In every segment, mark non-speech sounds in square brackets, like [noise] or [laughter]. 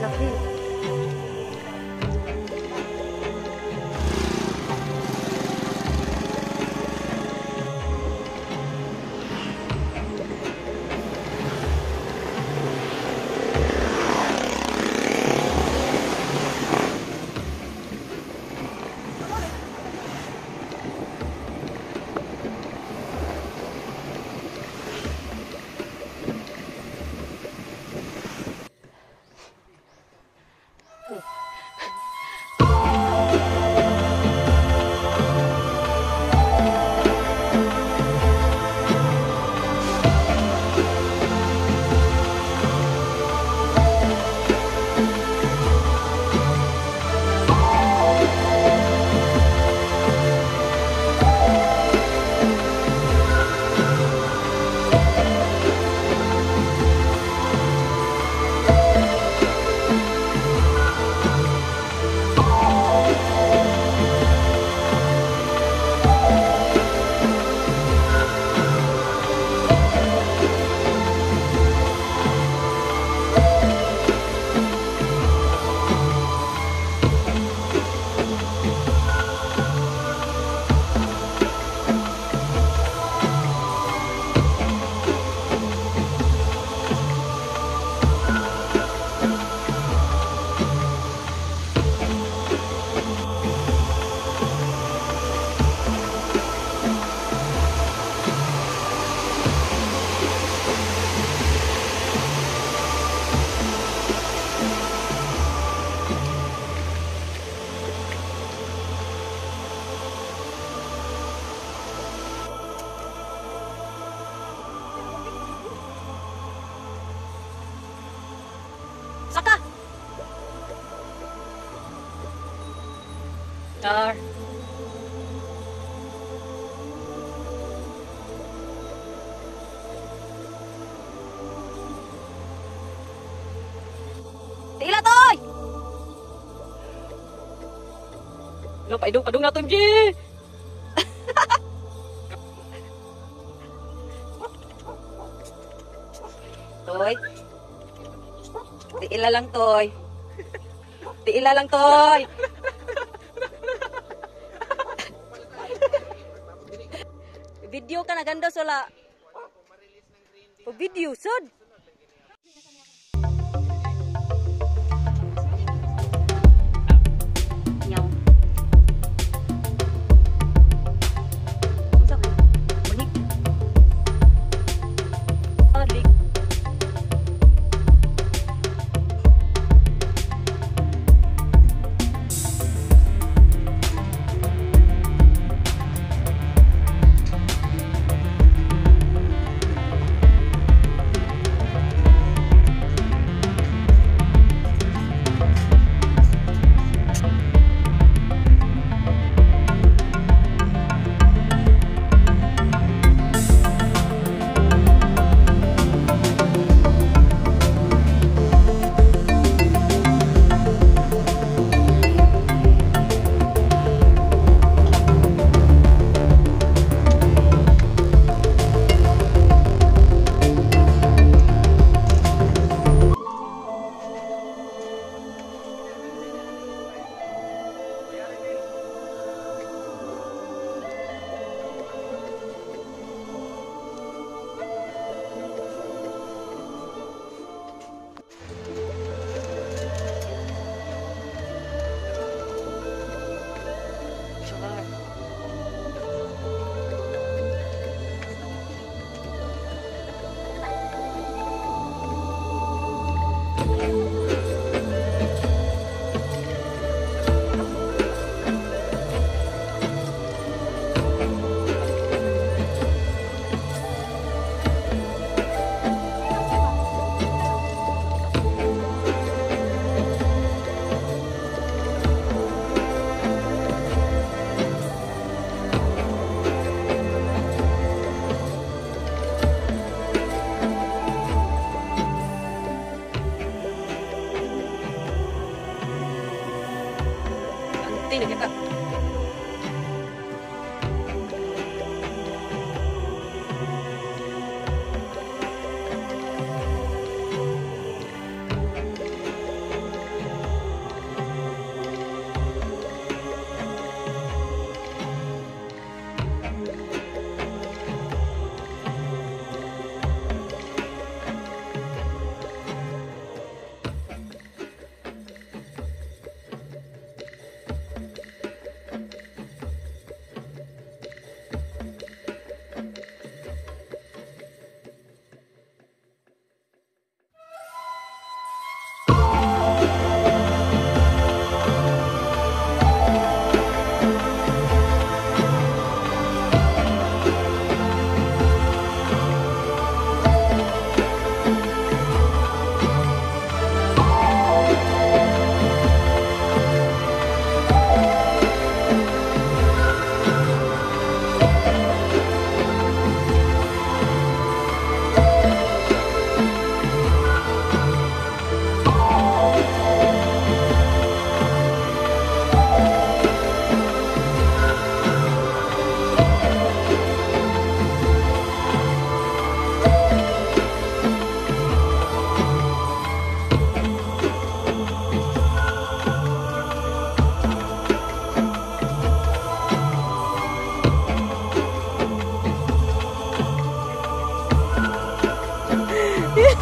lovely. giặc cơ Trời Tí là tôi. Nó phải đúng, phải đúng nào tôi gì [laughs] Tôi. Tiila lang, Toy. Tiila lang, Toy. Video ka na ganda sula. Pag video, Tidur.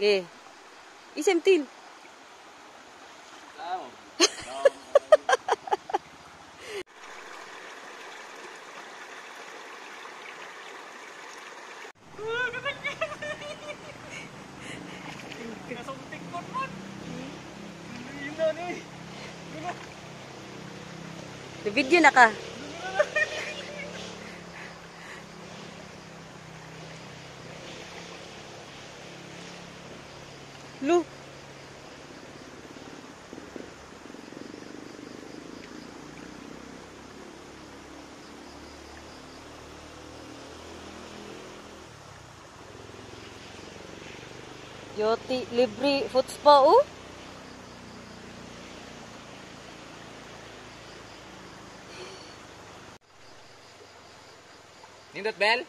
Isim tin. Kasungtik ko nun. Yun na ni. Video na ka. Yoti Libri Footspo u Nindot Bel?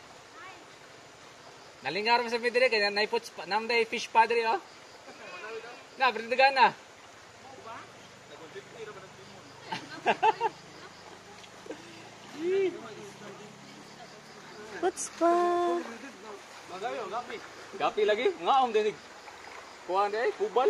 Nalingar mo sa midire kaya na ipot pa nam fish padre oh. Na brindagan na. What's pa? Gapi lagi? Nga om dinig. Dinig. Kuan day kubal.